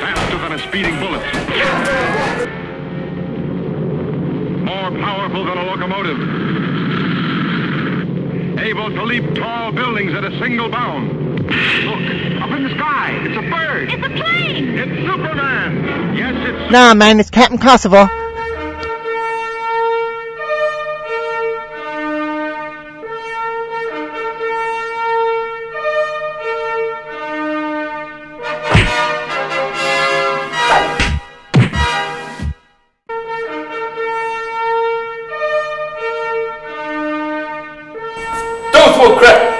Faster than a speeding bullet. More powerful than a locomotive. Able to leap tall buildings at a single bound. Look, up in the sky. It's a bird. It's a plane! It's Superman. Yes, it's Nah, man, it's Kaptain Kosovo. for crap.